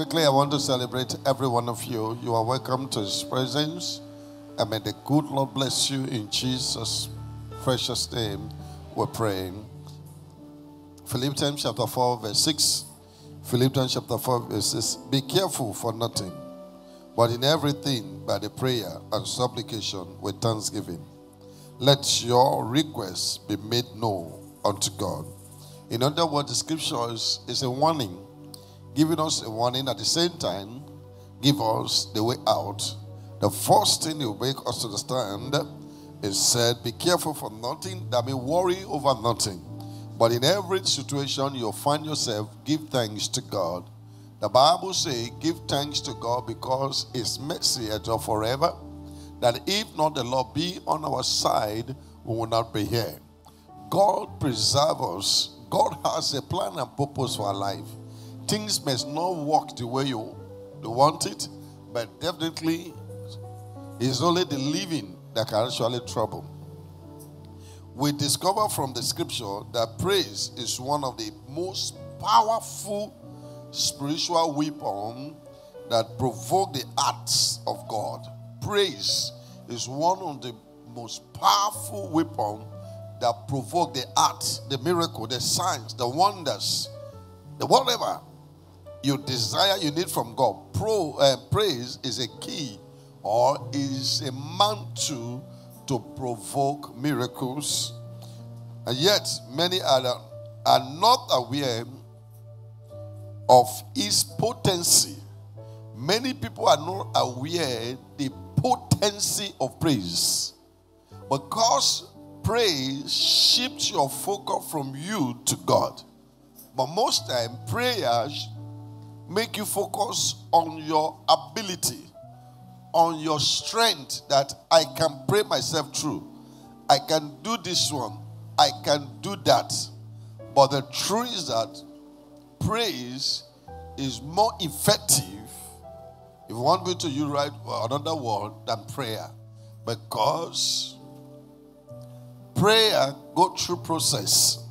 Quickly, I want to celebrate every one of you. You are welcome to His presence. And may the good Lord bless you in Jesus' precious name. We're praying. Philippians chapter 4, verse 6. Philippians chapter 4, verse 6. Be careful for nothing, but in everything by the prayer and supplication with thanksgiving. Let your requests be made known unto God. In other words, the scriptures is a warning giving us a warning at the same time, give us the way out. The first thing you make us understand is said, Be careful for nothing, that may worry over nothing. But in every situation you find yourself, give thanks to God. The Bible says, Give thanks to God because His mercy endures forever. That if not the Lord be on our side, we will not be here. God preserve us. God has a plan and purpose for our life things may not work the way you, you want it, but definitely it's only the living that can actually trouble. We discover from the scripture that praise is one of the most powerful spiritual weapon that provoke the acts of God. Praise is one of the most powerful weapon that provoke the acts, the miracle, the signs, the wonders, the whatever you desire you need from God. Pro, uh, praise is a key or is a mantle to provoke miracles. And yet, many are, are not aware of its potency. Many people are not aware the potency of praise. Because praise shifts your focus from you to God. But most time, prayer make you focus on your ability, on your strength that I can pray myself through. I can do this one, I can do that. But the truth is that praise is more effective, if you want me to use right another word, than prayer. Because prayer go through process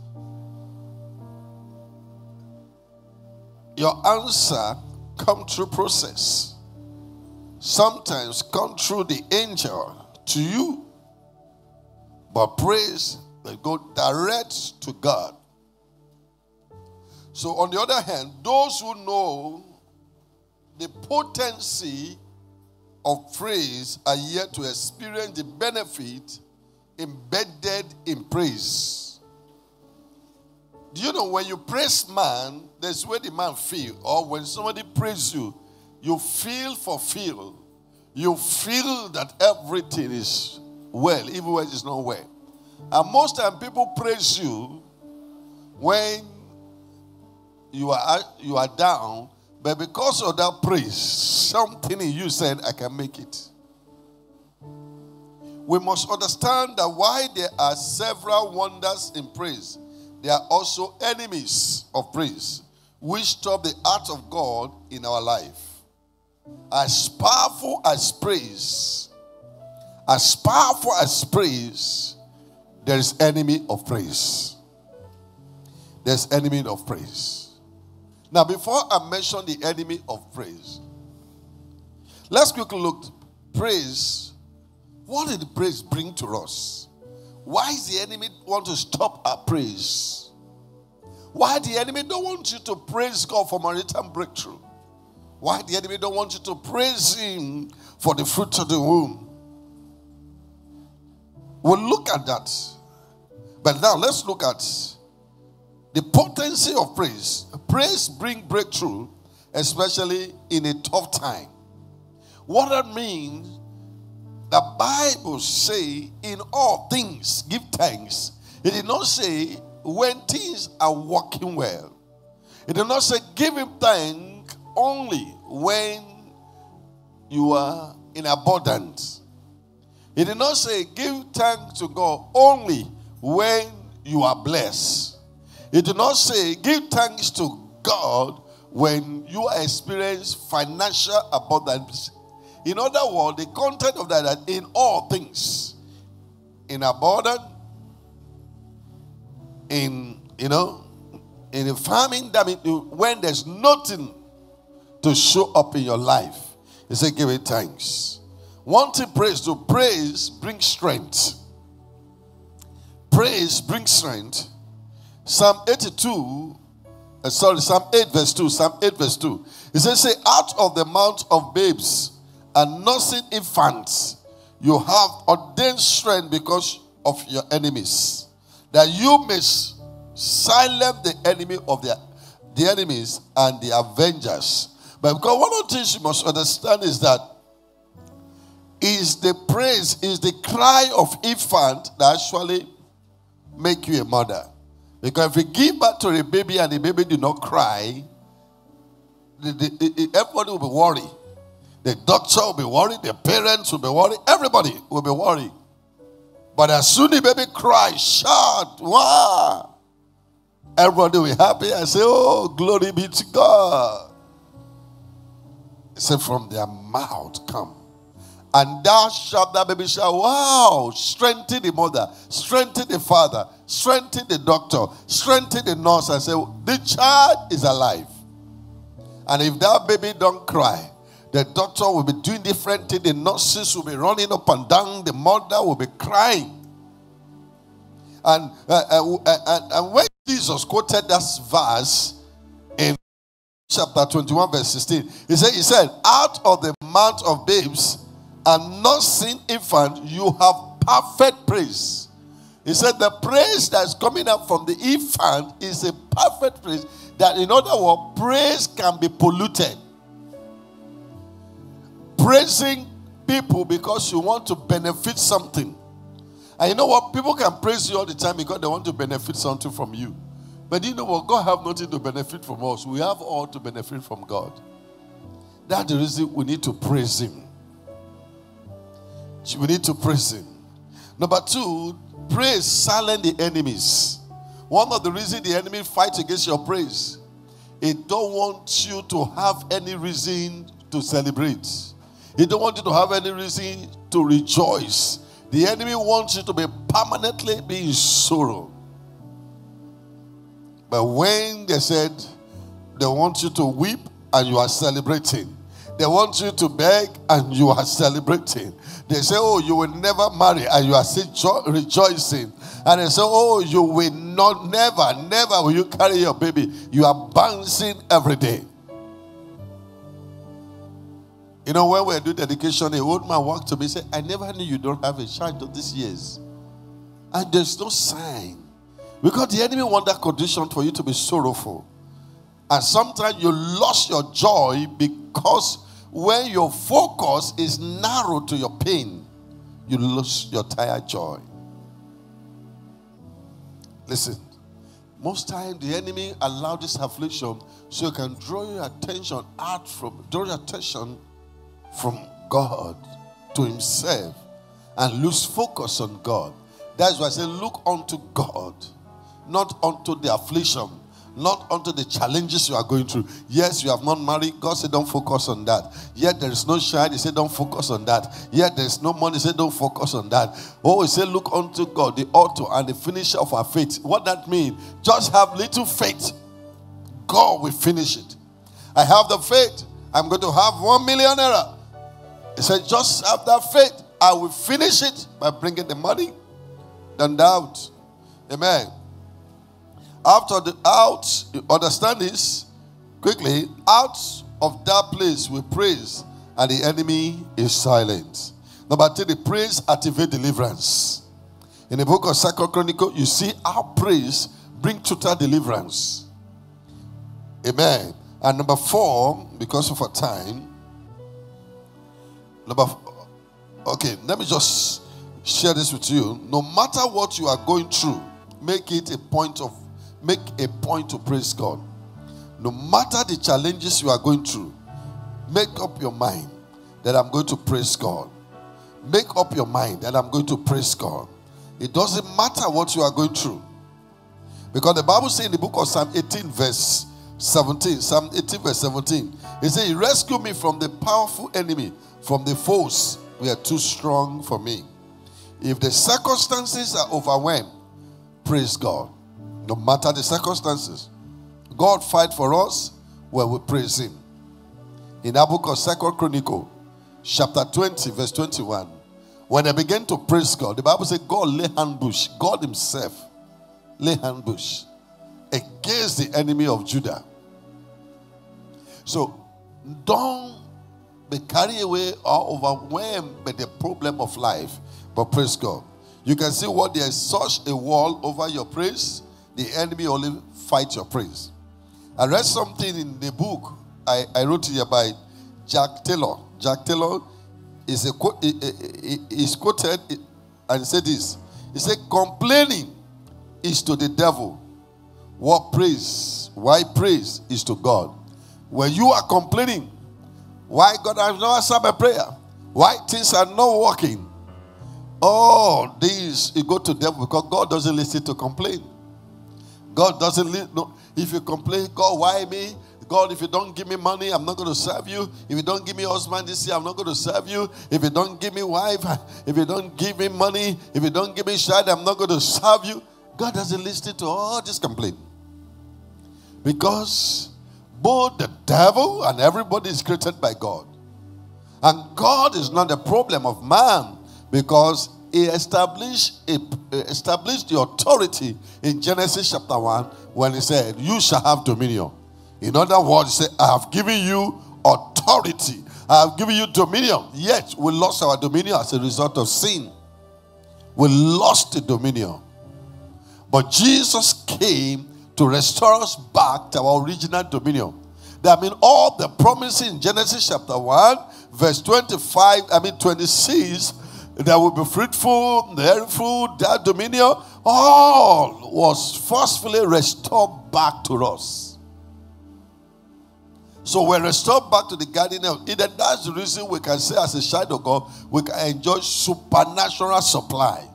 your answer come through process. Sometimes come through the angel to you. But praise that go direct to God. So, on the other hand, those who know the potency of praise are yet to experience the benefit embedded in praise. Do you know when you praise man, there's where the man feel, or when somebody praise you, you feel fulfilled. You feel that everything is well, even when it's not well. And most time people praise you when you are you are down, but because of that praise, something in you said, I can make it. We must understand that why there are several wonders in praise they are also enemies of praise, which stop the art of God in our life. As powerful as praise, as powerful as praise, there is enemy of praise. There's enemy of praise. Now, before I mention the enemy of praise, let's quickly look. Praise. What did praise bring to us? Why is the enemy want to stop our praise? Why the enemy don't want you to praise God for marital breakthrough? Why the enemy don't want you to praise him for the fruit of the womb? We'll look at that. But now let's look at the potency of praise. Praise bring breakthrough, especially in a tough time. What that means the Bible say, in all things give thanks. It did not say when things are working well. It did not say give him thanks only when you are in abundance. It did not say give thanks to God only when you are blessed. It did not say give thanks to God when you experience financial abundance in other words, the content of that, that in all things, in abundance, in you know, in a farming, that means when there's nothing to show up in your life. He said, Give it thanks. Wanting praise to praise brings strength. Praise brings strength. Psalm 82, uh, sorry, Psalm 8, verse 2. Psalm 8, verse 2. He says, Say, out of the mouth of babes and nursing infants, you have ordained strength because of your enemies, that you may silence the enemy of the, the enemies and the avengers. But because one of the things you must understand is that is the praise, is the cry of infant that actually make you a mother. Because if you give birth to a baby and the baby do not cry, the, the, the, everybody will be worried. The doctor will be worried, the parents will be worried, everybody will be worried. But as soon as the baby cries, shout, wow, everybody will be happy and say, Oh, glory be to God. He said, From their mouth come. And thou shalt that baby shout, Wow, strengthen the mother, strengthen the father, strengthen the doctor, strengthen the nurse, and say, The child is alive. And if that baby don't cry, the doctor will be doing different things. The nurses will be running up and down. The mother will be crying. And, uh, uh, uh, and when Jesus quoted that verse in chapter 21, verse 16, he said, he said, Out of the mouth of babes and nursing infant, you have perfect praise. He said, The praise that is coming up from the infant is a perfect praise. That, in other words, praise can be polluted praising people because you want to benefit something. And you know what? People can praise you all the time because they want to benefit something from you. But you know what? God have nothing to benefit from us. We have all to benefit from God. That's the reason we need to praise Him. We need to praise Him. Number two, praise silence the enemies. One of the reasons the enemy fights against your praise, it don't want you to have any reason to celebrate. He don't want you to have any reason to rejoice. The enemy wants you to be permanently be in sorrow. But when they said they want you to weep and you are celebrating, they want you to beg and you are celebrating. They say, Oh, you will never marry and you are still rejoicing. And they say, Oh, you will not, never, never will you carry your baby. You are bouncing every day. You know, when we were doing dedication, a old man walked to me and said, I never knew you don't have a child of these years. And there's no sign. Because the enemy want that condition for you to be sorrowful. And sometimes you lost your joy because when your focus is narrow to your pain, you lose your entire joy. Listen, most times the enemy allow this affliction so you can draw your attention out from draw your attention from God to himself and lose focus on God. That's why I say, look unto God, not unto the affliction, not unto the challenges you are going through. Yes, you have not married. God said, don't focus on that. Yet there is no shine. He said, don't focus on that. Yet there is no money. He said, don't focus on that. Oh, he said, look unto God, the author and the finisher of our faith. What that means? Just have little faith. God will finish it. I have the faith. I'm going to have one million naira. He said, just have that faith. I will finish it by bringing the money. Don't doubt. Amen. After the out, you understand this quickly. Out of that place we praise, and the enemy is silent. Number three, the praise activate deliverance. In the book of Second Chronicle, you see our praise bring total deliverance. Amen. And number four, because of our time, Number, okay, let me just share this with you. No matter what you are going through, make it a point of make a point to praise God. No matter the challenges you are going through, make up your mind that I'm going to praise God. Make up your mind that I'm going to praise God. It doesn't matter what you are going through. Because the Bible says in the book of Psalm 18, verse 17, Psalm 18, verse 17, it says, He rescued me from the powerful enemy from the foes we are too strong for me. If the circumstances are overwhelmed, praise God. No matter the circumstances, God fight for us when we praise Him. in that book of Second Chronicle, chapter 20, verse 21. When they began to praise God, the Bible said God lay ambush, God Himself lay ambush against the enemy of Judah. So don't be carried away or overwhelmed by the problem of life, but praise God. You can see what there is such a wall over your praise, the enemy only fights your praise. I read something in the book I, I wrote here by Jack Taylor. Jack Taylor is a is quoted and said this. He said, "Complaining is to the devil what praise, why praise is to God. When you are complaining, why God has not answered my prayer, why things are not working, all these you go to devil because God doesn't listen to complain. God doesn't listen. No, if you complain, God, why me? God, if you don't give me money, I'm not going to serve you. If you don't give me husband this year, I'm not going to serve you. If you don't give me wife, if you don't give me money, if you don't give me child, I'm not going to serve you. God doesn't listen to all this complaint. Because both the devil and everybody is created by God. And God is not the problem of man because he established, established the authority in Genesis chapter 1 when he said, You shall have dominion. In other words, he said, I have given you authority. I have given you dominion. Yet we lost our dominion as a result of sin. We lost the dominion. But Jesus came to restore us back to our original dominion. That means all the promises in Genesis chapter 1, verse 25, I mean 26, that will be fruitful, fruitful, that dominion, all was forcefully restored back to us. So we're restored back to the Garden of Eden. That's the reason we can say, as a child of God, we can enjoy supernatural supply.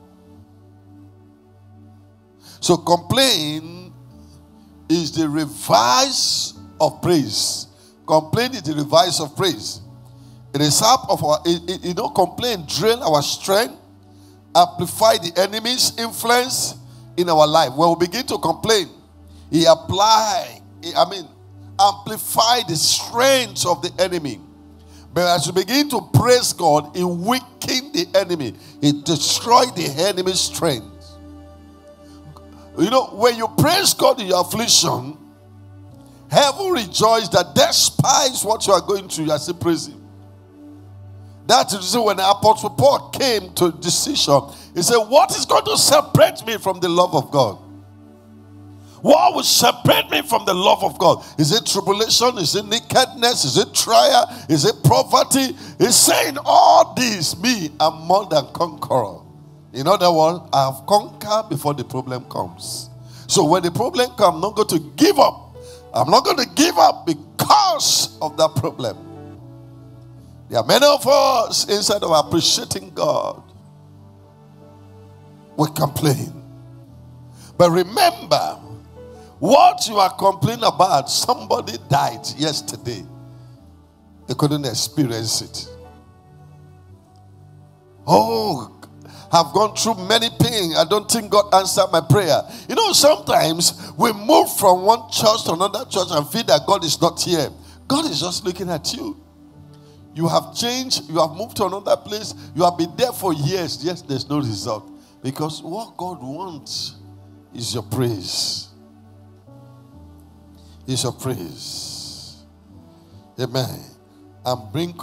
So complain is the reverse of praise. Complain is the reverse of praise. It is half of our, it, you know, complain drain our strength, amplify the enemy's influence in our life. When we begin to complain, he apply, I mean, amplify the strength of the enemy. But as you begin to praise God, it weaken the enemy. It destroy the enemy's strength. You know, when you praise God in your affliction, heaven rejoices that despite what you are going through, you are still praising. That is when the Apostle Paul came to decision. He said, What is going to separate me from the love of God? What will separate me from the love of God? Is it tribulation? Is it nakedness? Is it trial? Is it poverty? He's saying all these, me, I'm more than conqueror. In other words, I have conquered before the problem comes. So when the problem comes, I'm not going to give up. I'm not going to give up because of that problem. There are many of us, instead of appreciating God, we complain. But remember, what you are complaining about, somebody died yesterday. They couldn't experience it. Oh, have gone through many pain. I don't think God answered my prayer. You know, sometimes we move from one church to another church and feel that God is not here. God is just looking at you. You have changed, you have moved to another place, you have been there for years. Yes, there's no result. Because what God wants is your praise. Is your praise. Amen. And bring,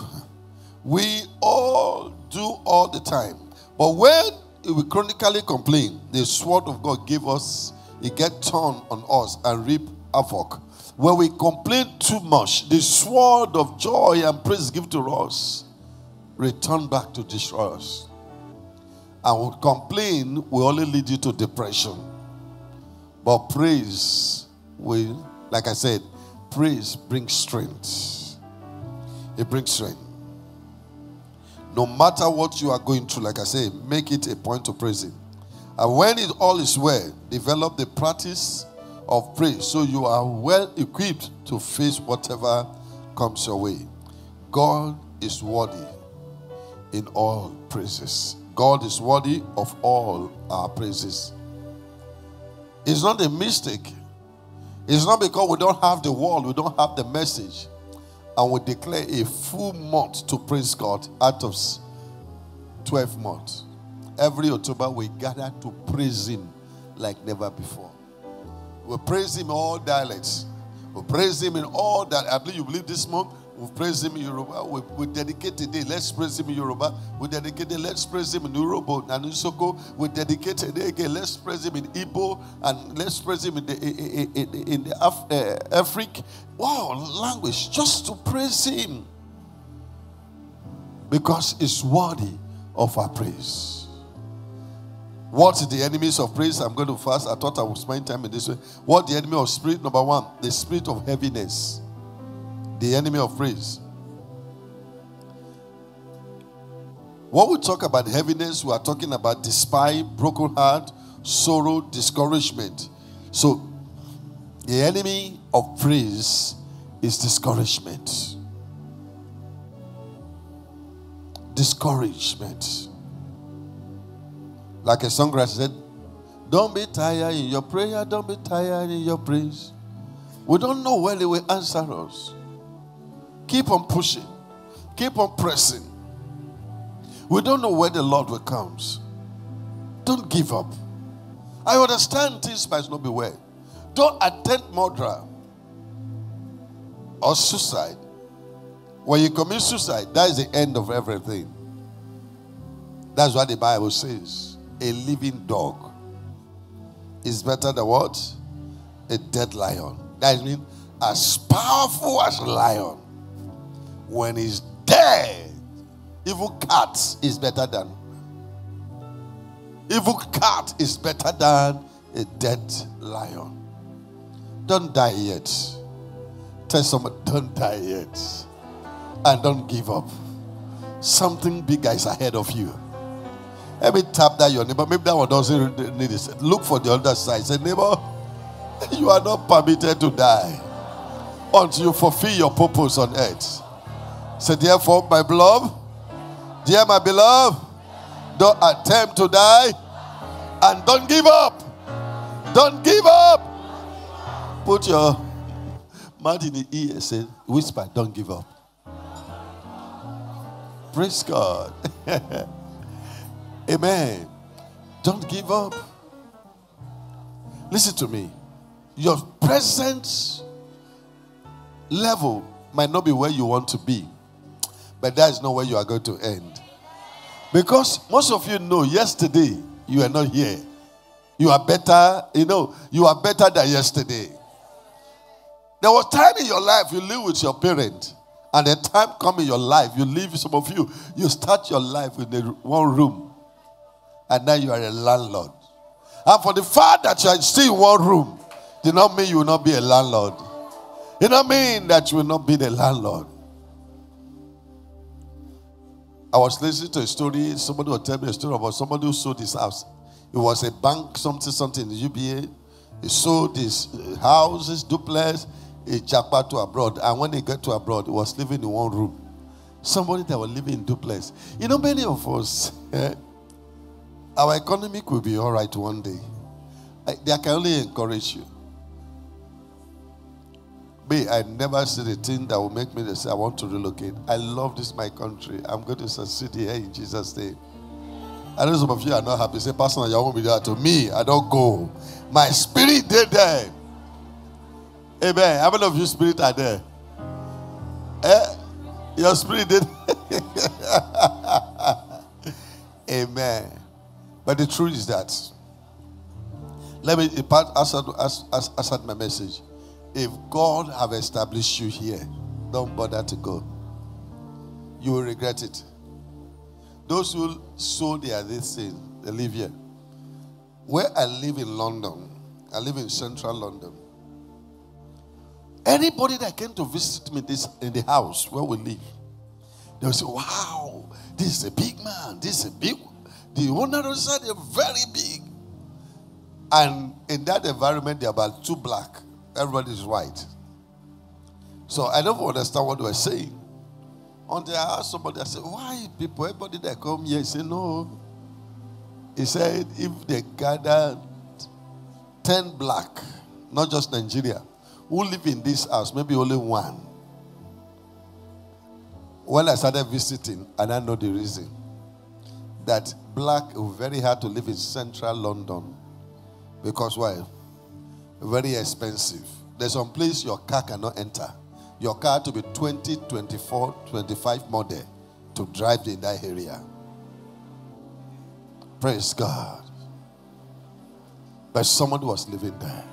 we all do all the time. But when we chronically complain, the sword of God gave us, it get turned on us and reap havoc. When we complain too much, the sword of joy and praise give to us return back to destroy us. And we complain will only lead you to depression. But praise will, like I said, praise brings strength. It brings strength. No matter what you are going through, like I say, make it a point praise Him. And when it all is well, develop the practice of praise so you are well equipped to face whatever comes your way. God is worthy in all praises. God is worthy of all our praises. It's not a mistake. It's not because we don't have the word, we don't have the message. And we declare a full month to praise God out of 12 months. Every October, we gather to praise Him like never before. We praise Him in all dialects. We praise Him in all that. I believe you believe this month. We praise Him in Yoruba. We, we dedicate today. Let's praise Him in Yoruba. We dedicate it. Let's praise Him in Yoruba and Isoko. We dedicate today again. Let's praise Him in Igbo and let's praise Him in the in, in, in the Af, uh, Afric. Wow, language just to praise Him because it's worthy of our praise. What the enemies of praise? I'm going to fast. I thought I would spend time in this way. What the enemy of spirit? Number one, the spirit of heaviness. The enemy of praise. When we talk about heaviness, we are talking about despair, broken heart, sorrow, discouragement. So, the enemy of praise is discouragement. Discouragement. Like a songwriter said, Don't be tired in your prayer, don't be tired in your praise. We don't know when they will answer us. Keep on pushing, keep on pressing. We don't know when the Lord will come. Don't give up. I understand things might not be well. Don't attempt murder or suicide. When you commit suicide, that is the end of everything. That's what the Bible says a living dog is better than what? A dead lion. That means as powerful as a lion. When he's dead, evil cat is better than evil cat is better than a dead lion. Don't die yet. Tell someone, don't die yet. And don't give up. Something bigger is ahead of you. Let me tap that your neighbor. Maybe that one doesn't need it. Look for the other side. Say, neighbor, you are not permitted to die until you fulfill your purpose on earth. Say, therefore, my beloved, dear my beloved, don't attempt to die and don't give up. Don't give up. Put your mouth in the ear and say, whisper, don't give up. Praise God. Amen. Don't give up. Listen to me. Your present level might not be where you want to be, but that is not where you are going to end. Because most of you know yesterday you are not here. You are better, you know, you are better than yesterday. There was time in your life you live with your parent, and a time come in your life you live. Some of you you start your life in the one room and now you are a landlord. And for the fact that you are still in one room, did not mean you will not be a landlord. It not mean that you will not be the landlord. I was listening to a story. Somebody will tell me a story about somebody who sold his house. It was a bank, something, something, the UBA. He sold his houses, duplex, a japa to abroad. And when he got to abroad, he was living in one room. Somebody that was living in duplex. You know, many of us, eh, our economy could be all right one day. I, I can only encourage you. Me, I never see the thing that will make me say, I want to relocate. I love this, my country. I'm going to succeed here in Jesus' name. I know some of you are not happy. Say, Pastor, you won't be there. To me, I don't go. My spirit did there. Amen. How many of you spirit are there? Eh? Your spirit did. Amen. But the truth is that, let me impart answer, answer my message. If God have established you here, don't bother to go. You will regret it. Those who sold their this thing, they live here. Where I live in London, I live in central London. Anybody that came to visit me this in the house where we live, they will say, Wow, this is a big man, this is a big the owner said they're very big. And in that environment, they're about two black. Everybody is white. So I don't understand what they were saying. Until I asked somebody, I said, why people, everybody that come here, he said, no. He said, if they gather 10 black, not just Nigeria, who live in this house, maybe only one when I started visiting, and I know the reason that black very hard to live in central London because why? Very expensive. There's some place your car cannot enter. Your car to be 20, 24, 25 model to drive in that area. Praise God. But somebody was living there.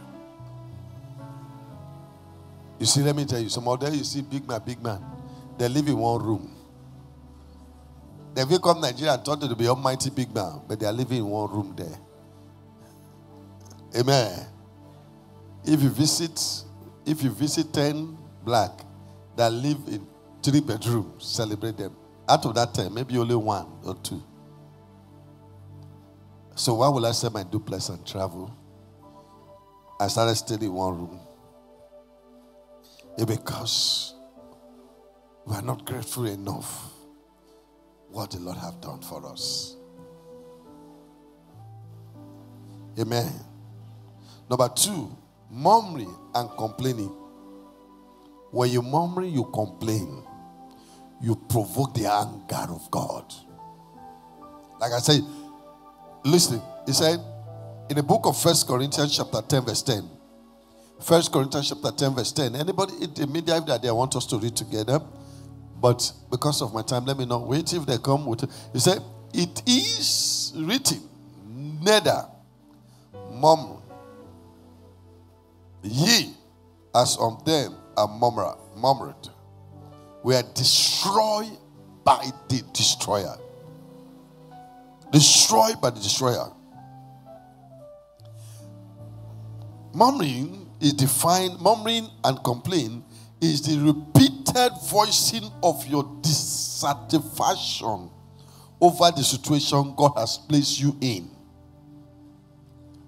You see, let me tell you, some of them you see big man, big man. They live in one room. They will come Nigeria and thought to be almighty big man, but they are living in one room there. Amen. If you visit, if you visit 10 black that live in three bedrooms, celebrate them. Out of that 10, maybe only one or two. So why will I sell my duplex and travel? I started staying in one room. It's because we are not grateful enough what the Lord have done for us. Amen. Number two, murmuring and complaining. When you murmur, you complain, you provoke the anger of God. Like I said, listen, he said in the book of First Corinthians, chapter 10, verse 10. First Corinthians chapter 10, verse 10. Anybody immediately that they want us to read together? But because of my time, let me not wait if they come with it. He said, It is written, neither murmur ye as on them are murmured, murmured. We are destroyed by the destroyer. Destroyed by the destroyer. Murmuring is defined, murmuring and complaint is the repeated voicing of your dissatisfaction over the situation God has placed you in.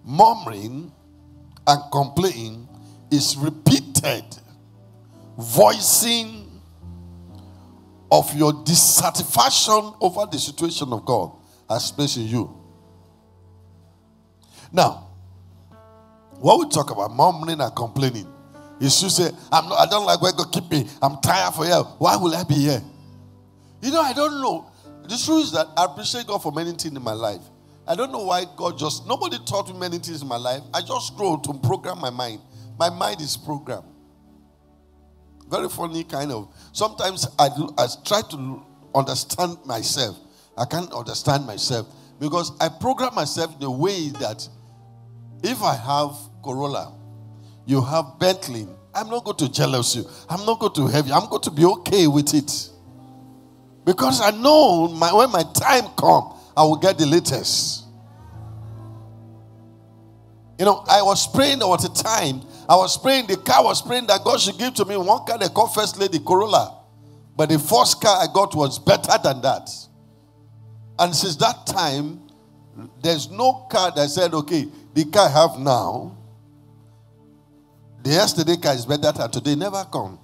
Murmuring and complaining is repeated voicing of your dissatisfaction over the situation of God has placed in you. Now, what we talk about murmuring and complaining is you say, I'm not, I don't like where God keep me. I'm tired for here. Why will I be here? You know, I don't know. The truth is that I appreciate God for many things in my life. I don't know why God just, nobody taught me many things in my life. I just grow to program my mind. My mind is programmed. Very funny kind of. Sometimes I, I try to understand myself. I can't understand myself because I program myself a way that if I have Corolla, you have Bentley, I'm not going to jealous you. I'm not going to have you. I'm going to be okay with it. Because I know my, when my time comes, I will get the latest. You know, I was praying there the time, I was praying, the car was praying that God should give to me one car they call First Lady Corolla. But the first car I got was better than that. And since that time, there's no car that said, okay, the car I have now, the yesterday car is better than today. Never come.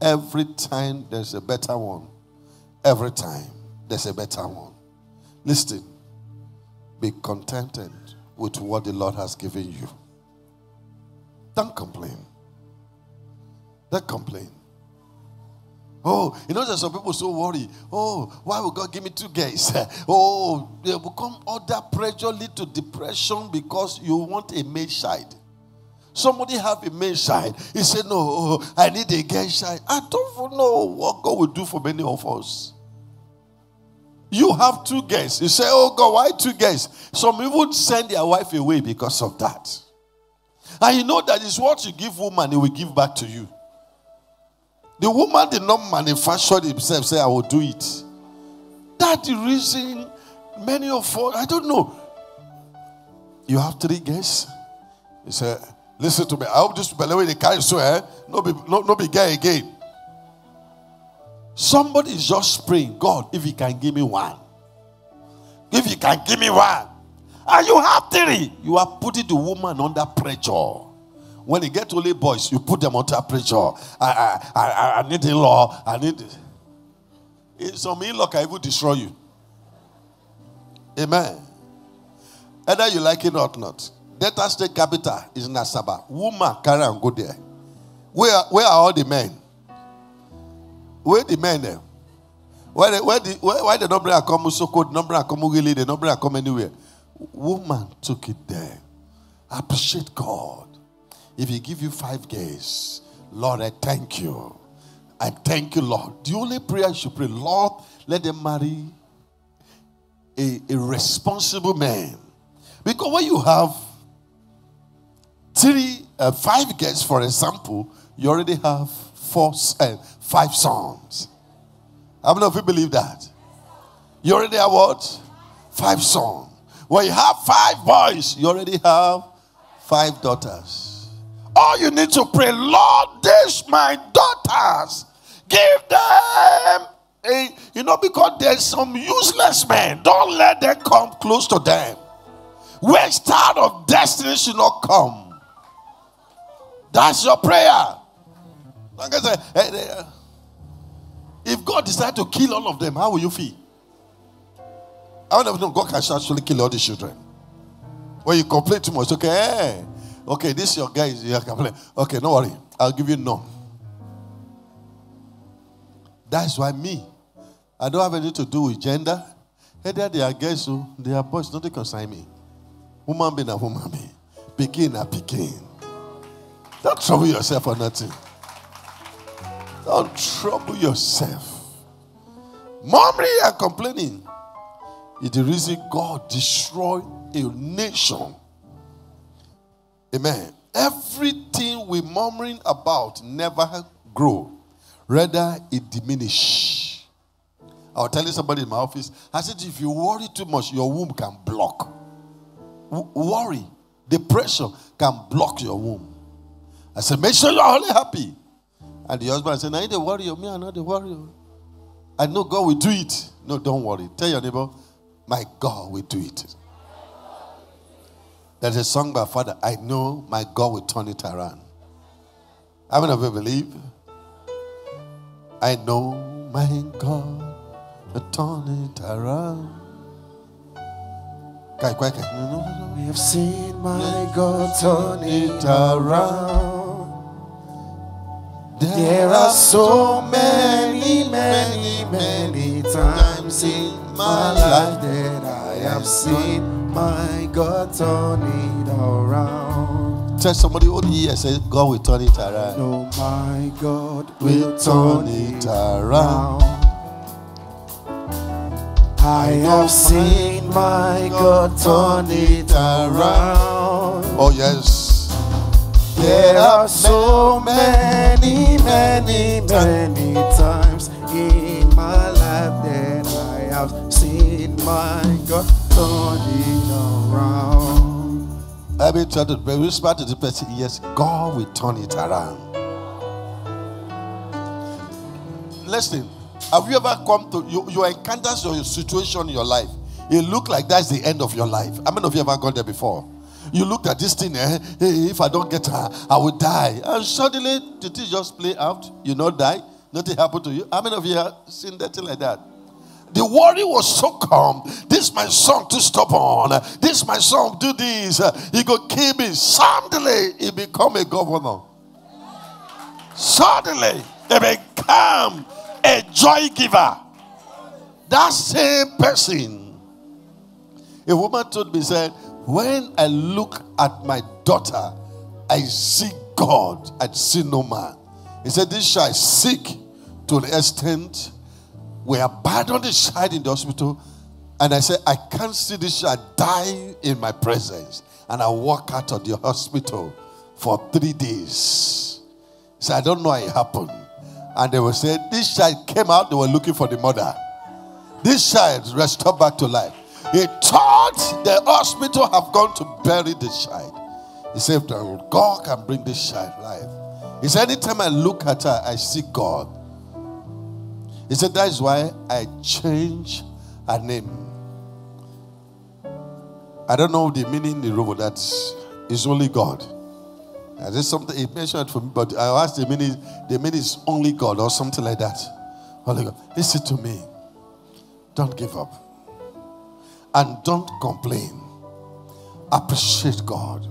Every time there's a better one. Every time there's a better one. Listen, be contented with what the Lord has given you. Don't complain. Don't complain. Oh, you know, there's some people so worried. Oh, why will God give me two guys? oh, they will come under pressure, lead to depression because you want a male child. Somebody have a male child. He said, No, oh, I need a girl child. I don't know what God will do for many of us. You have two girls. You say, Oh God, why two girls? Some even send their wife away because of that. And you know that is what you give woman, he will give back to you. The woman did not manufacture himself, say, I will do it. That's the reason many of us, I don't know. You have three girls. He said, Listen to me. I hope this belly the carry so eh? No be no, no be gay again. Somebody is just praying, God, if you can give me one. If you can give me one. And you have three. You are putting the woman under pressure. When you get only boys, you put them under pressure. I, I, I, I need in law. I need. It. Some in law can even destroy you. Amen. Either you like it or not. Delta State capital is Asaba. Woman carry and go there. Where, where are all the men? Where the men there? Why why the, why, why the number I come so cold, number I come really, the number I come anywhere? Woman took it there. Appreciate God. If He give you five days, Lord, I thank you. I thank you, Lord. The only prayer you should pray, Lord, let them marry a, a responsible man. Because when you have three, uh, five guests, for example, you already have four, uh, five sons. How many of you believe that? You already have what? Five sons. When you have five boys, you already have five daughters. All you need to pray, Lord, this my daughters. Give them a, you know, because there's some useless men. Don't let them come close to them. Waste out of destiny should not come. That's your prayer. If God decided to kill all of them, how will you feel? I don't know God can actually kill all the children. When you complain too much, okay, hey, eh, okay, this your guy is here complain. Okay, no worry, I'll give you none. That's why me, I don't have anything to do with gender. Either they are girls, so they are boys, don't they consign me. Woman being a woman being. Pekin a Pekin. Don't trouble yourself for nothing. Don't trouble yourself. Murmuring and complaining is the reason God destroyed a nation. Amen. Everything we're murmuring about never grow. Rather, it diminish. I was telling somebody in my office, I said, if you worry too much, your womb can block. W- worry, depression can block your womb. I said, make sure you're only happy. And the husband said, Now you the warrior, me, I'm not the warrior. I know God will do it. No, don't worry. Tell your neighbor, My God will do it. There's a song by Father, I know my God will turn it around. How many of you believe? I know my God will turn it around. We have seen my God turn it around. There are so many, many, many times in my life that I have seen my God turn it around. Tell somebody who here say God will turn it around. No, my God will turn it around. I have seen my God turn it around. Oh yes. There are so many, many, many times in my life that I have seen my God turn it around. Let me tell you, whisper to the person, yes, God will turn it around. Listen, have you ever come to you, you encounter your situation in your life? It look like that's the end of your life. How many of you ever gone there before? You looked at this thing, eh? Hey, if I don't get her, I will die. And suddenly, did it just play out? You not die? Nothing happened to you. How many of you have seen that thing like that? The worry was so calm. This my son to stop on. This my son do this. He go kill me. Suddenly, he become a governor. Suddenly, he become a joy giver. That same person. A woman told me, said, when I look at my daughter, I see God, I see no man. He said, This child sick to the extent we abandoned the child in the hospital. And I said, I can't see this child die in my presence. And I walk out of the hospital for three days. Said, I don't know how it happened. And they were saying, This child came out, they were looking for the mother. This child restored back to life. He thought the hospital have gone to bury the child. He said, God can bring this child life. He said, anytime I look at her, I see God. He said, that is why I change her name. I don't know the meaning the robot that is only God. I just something he mentioned for me, but I asked the meaning, the meaning is only God or something like that. Only God. Listen to me. Don't give up. And don't complain. Appreciate God.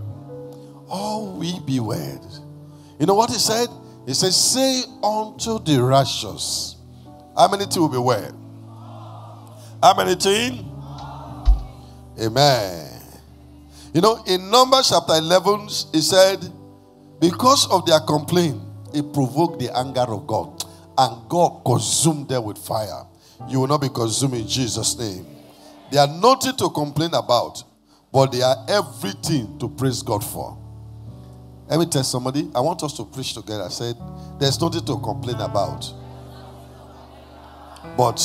Oh, we be beware. You know what he said? He said, Say unto the righteous, How many teeth will be where? How many teeth? Amen. You know, in Numbers chapter 11, he said, because of their complaint, it provoked the anger of God, and God consumed them with fire. You will not be consumed in Jesus' name. They are nothing to complain about, but they are everything to praise God for. Let me tell somebody, I want us to preach together. I said, There's nothing to complain about, but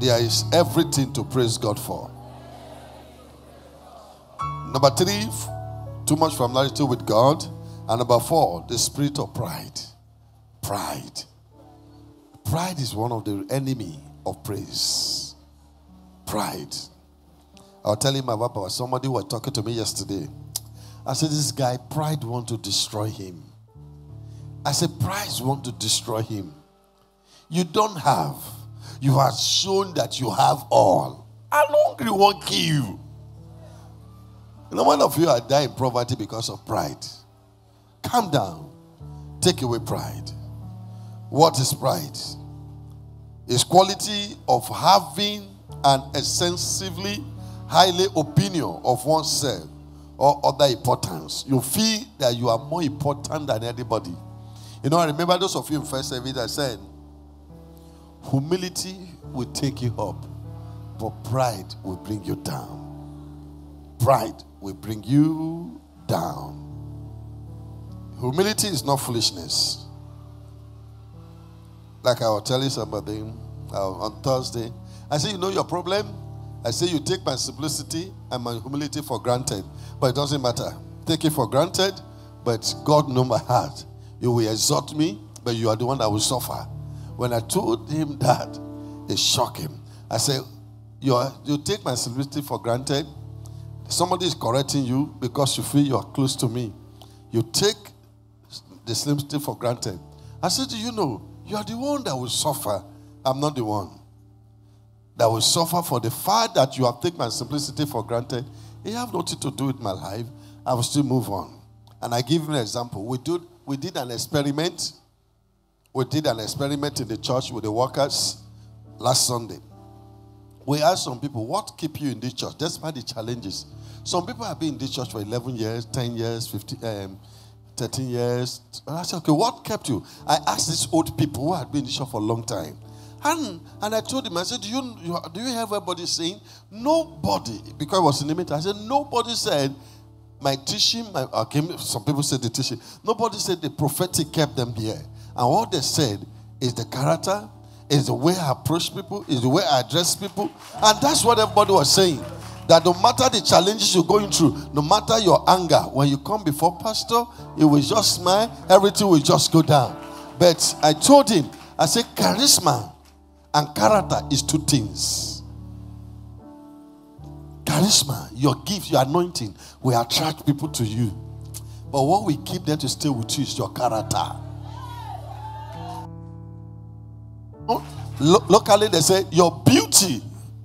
there is everything to praise God for. Number three, too much familiarity with God. And number four, the spirit of pride. Pride. Pride is one of the enemy of praise. Pride. I'll tell him about somebody who was talking to me yesterday. I said, This guy, pride want to destroy him. I said, Pride want to destroy him. You don't have. You have shown that you have all. How long do you want kill you? Know, one of you are dying in poverty because of pride. Calm down. Take away pride. What is pride? It's quality of having an extensively highly opinion of oneself or other importance. You feel that you are more important than anybody. You know, I remember those of you in first service I said, humility will take you up, but pride will bring you down. Pride will bring you down. Humility is not foolishness. Like I was telling somebody uh, on Thursday, I said, You know your problem? I say, You take my simplicity and my humility for granted, but it doesn't matter. Take it for granted, but God knows my heart. You will exhort me, but you are the one that will suffer. When I told him that, it shocked him. I said, you, you take my simplicity for granted. Somebody is correcting you because you feel you are close to me. You take the simplicity for granted. I said, Do you know, you are the one that will suffer. I'm not the one that will suffer for the fact that you have taken my simplicity for granted. It have nothing to do with my life. I will still move on. And I give you an example. We did, we did an experiment. We did an experiment in the church with the workers last Sunday. We asked some people, what keep you in this church despite the challenges? Some people have been in this church for 11 years, 10 years, 15, um, 13 years. And I said, okay, what kept you? I asked these old people who had been in this church for a long time. And, and I told him, I said, do you, do you hear everybody saying? Nobody, because I was in the meeting, I said, nobody said, my teaching, my, okay, some people said the teaching. Nobody said the prophetic kept them here. And what they said is the character, is the way I approach people, is the way I address people. And that's what everybody was saying. That no matter the challenges you're going through, no matter your anger, when you come before pastor, it will just smile, everything will just go down. But I told him, I said, charisma and character is two things. Charisma, your gift, your anointing will attract people to you. But what will keep them to stay with you is your character. Locally, they say your beauty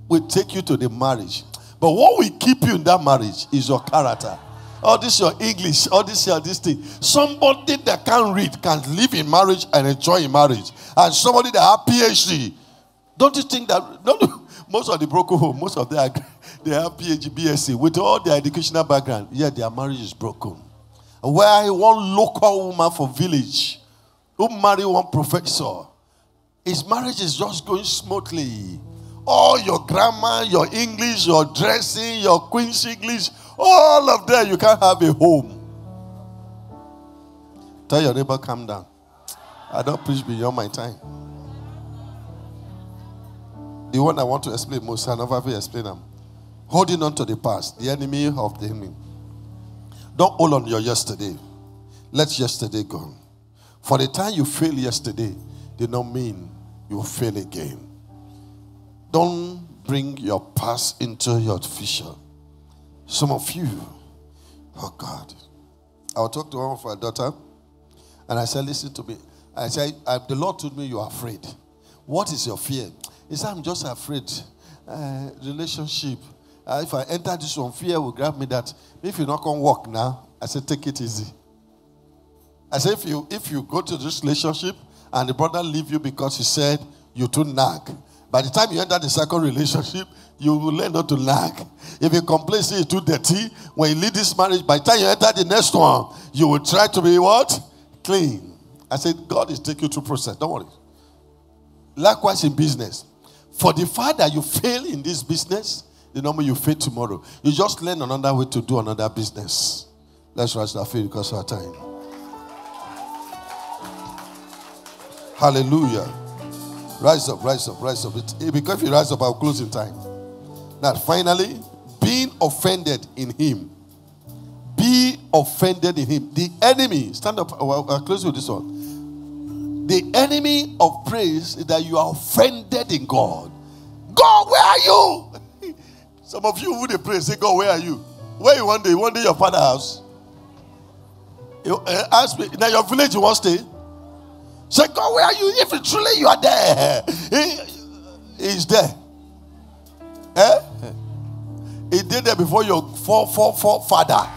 will take you to the marriage. But what will keep you in that marriage is your character. All this your English, all this your this thing. Somebody that can't read can live in marriage and enjoy in marriage. And somebody that have PhD. Don't you think that most of the broken home, most of them they have PhD, BSc with all their educational background, yeah, their marriage is broken. Where one local woman for village who marry one professor, his marriage is just going smoothly. All your grammar, your English, your dressing, your Queen's English, all of that, you can't have a home. Tell your neighbor, calm down. I don't preach beyond my time. The one I want to explain most, I never will explain them. Holding on to the past, the enemy of the enemy. Don't hold on your yesterday. Let yesterday go. For the time you failed yesterday did not mean you fail again. Don't bring your past into your future. Some of you, oh God. I will talk to one of our daughter, and I said, Listen to me. I said, The Lord told me you are afraid. What is your fear? He said, I'm just afraid. Uh, relationship. Uh, if I enter this one, fear will grab me that if you're not going to work now, I said, take it easy. I said, if you if you go to this relationship and the brother leave you because he said you too nag. By the time you enter the second relationship, you will learn not to nag. If you complain, say it's too dirty, when you leave this marriage, by the time you enter the next one, you will try to be what? Clean. I said, God is taking you through process. Don't worry. Likewise in business. For the fact that you fail in this business, the number you fail tomorrow. You just learn another way to do another business. Let's rise our feet because of our time. Hallelujah. Rise up, rise up, rise up. It, eh, because if you rise up, I'll close in time. Now, finally, being offended in him. Be offended in him. The enemy, stand up, I'll, I'll close with this one. The enemy of praise is that you are offended in God. God, where are you? Some of you who they pray say, God, where are you? Where you one day? One day your father house. You, uh, ask me, now your village you want to stay? Say, God, where are you? If truly you are there, he, he's there. Eh? He did there before your four, four, four father.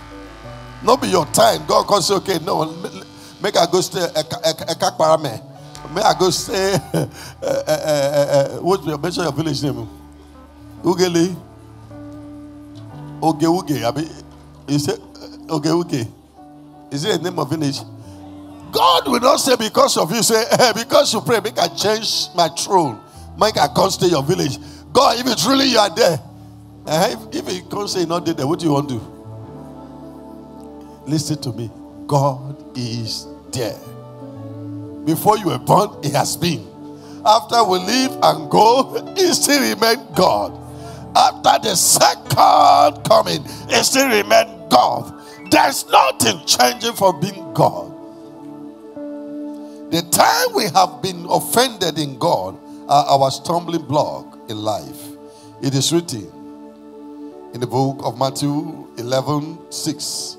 Not be your time. God can say, okay, no, make I go stay a parame. May I go stay. What's your mention your village name? Ugeli. Oge Uge. I mean, you say eh, Oge Uge. Is it a name of village? God will not say because of you, say, eh, because you pray, make I change my throne. Make I come stay your village. God, if it's really you are there, uh, if, if he can't say not there, what do you want to do? Listen to me. God is there. Before you were born, he has been. After we leave and go, he still remain God. After the second coming, he still remain God. There's nothing changing for being God. The time we have been offended in God are our stumbling block in life. It is written in the book of Matthew 11 6.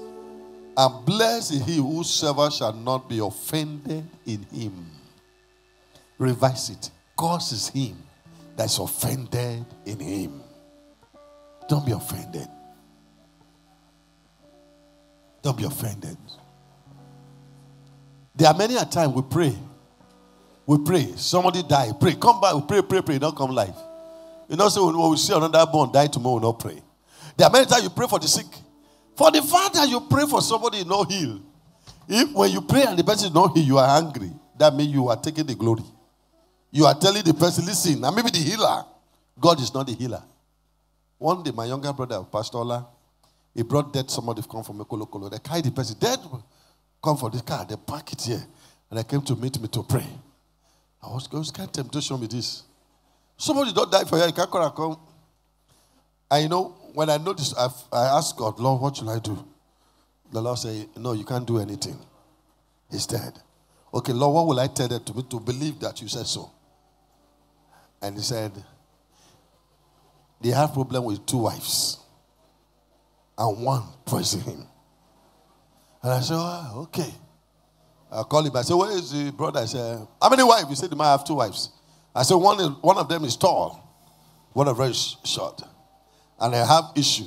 And blessed is he whosoever shall not be offended in him. Revise it. God is him that is offended in him. Don't be offended. Don't be offended. There are many a time we pray. We pray. Somebody die. Pray. Come back. We pray, pray, pray. Don't come live. You know, so when we see another born die tomorrow, we not pray. There are many times you pray for the sick. For the fact that you pray for somebody not heal. If when you pray and the person is not heal, you are angry. That means you are taking the glory. You are telling the person, listen, and maybe the healer. God is not the healer. One day, my younger brother, Pastor Ola, he brought dead somebody come from Kolo. They carried the person dead come for this car. They park it here. And they came to meet me to pray. I was going, can't temptation me this. Somebody don't die for you. You can't come. And know, when I noticed, I, I asked God, Lord, what should I do? The Lord said, No, you can't do anything. He's dead. Okay, Lord, what will I tell them to me to believe that you said so? And he said, They have problem with two wives. And one praising him. And I said, oh, okay. I call him. I said, where is the brother? I said, how many wives? He said, might have two wives. I said, one, is, one of them is tall, one of very short. And I have issue.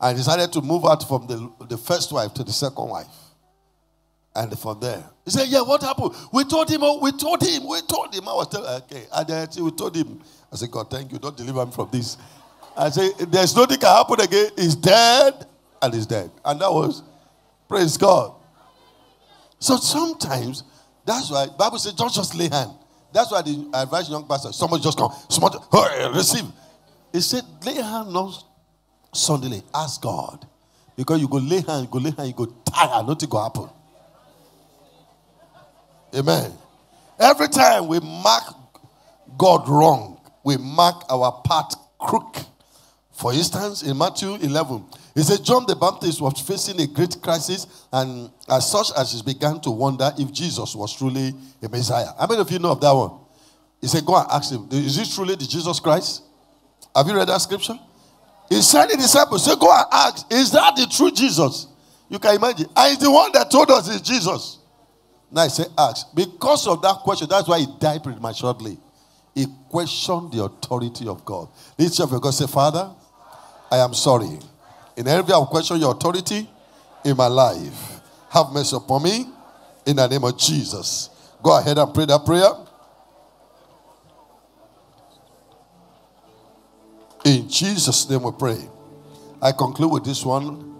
I decided to move out from the, the first wife to the second wife. And from there, he said, Yeah, what happened? We told him, oh, we told him, we told him. I was telling, okay. And then we told him. I said, God, thank you. Don't deliver me from this. I said, There's nothing can happen again. He's dead and he's dead. And that was Praise God. So sometimes, that's why Bible says don't just lay hand. That's why the advise young pastor, somebody just come, somebody receive. He said, lay hand not suddenly. Ask God. Because you go lay hand, you go lay hand, you go tired, nothing go happen. Amen. Every time we mark God wrong, we mark our path crook. For instance, in Matthew 11, he said John the Baptist was facing a great crisis, and as such as he began to wonder if Jesus was truly a Messiah. How many of you know of that one? He said, Go and ask him, Is this truly the Jesus Christ? Have you read that scripture? He said the disciples, Say, Go and ask, Is that the true Jesus? You can imagine. And he's the one that told us it's Jesus. Now he said, Ask. Because of that question, that's why he died prematurely. He questioned the authority of God. This of you God say, Father, I am sorry in every I will question your authority in my life. Have mercy upon me in the name of Jesus. Go ahead and pray that prayer. In Jesus' name we pray. I conclude with this one.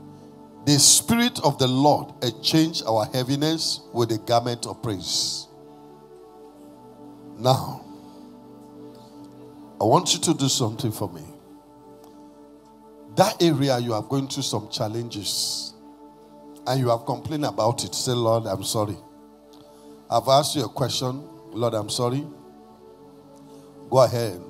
The Spirit of the Lord exchanged our heaviness with the garment of praise. Now, I want you to do something for me. That area you are going through some challenges and you have complained about it. Say, Lord, I'm sorry. I've asked you a question. Lord, I'm sorry. Go ahead.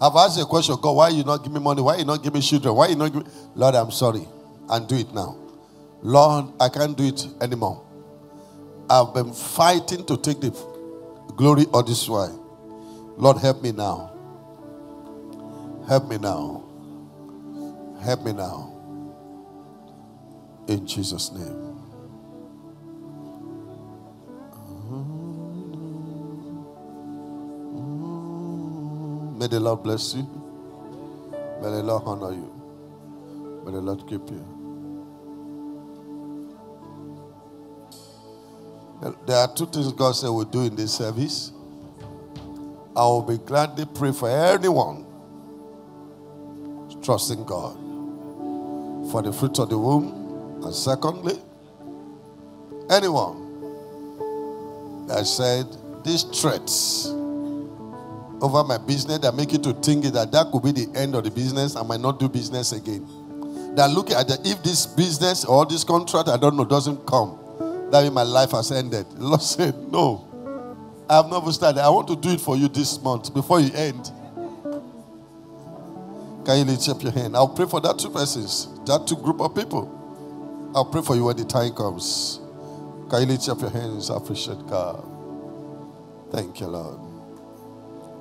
I've asked a question. God, why you not give me money? Why you not give me children? Why you not give me... Lord, I'm sorry. And do it now. Lord, I can't do it anymore. I've been fighting to take the glory of this way. Lord, help me now. Help me now. Help me now. In Jesus' name. May the Lord bless you. May the Lord honor you. May the Lord keep you. There are two things God said we'll do in this service. I will be glad to pray for anyone trusting God for the fruit of the womb. And secondly, anyone that said these threats over my business that make you to think that that could be the end of the business. I might not do business again. That look at that if this business or this contract I don't know doesn't come, that means my life has ended. The Lord said, No. I have never started. I want to do it for you this month before you end. Can you lift up your hand? I'll pray for that two persons, that two group of people. I'll pray for you when the time comes. Can you lift up your hands? I appreciate God. Thank you, Lord.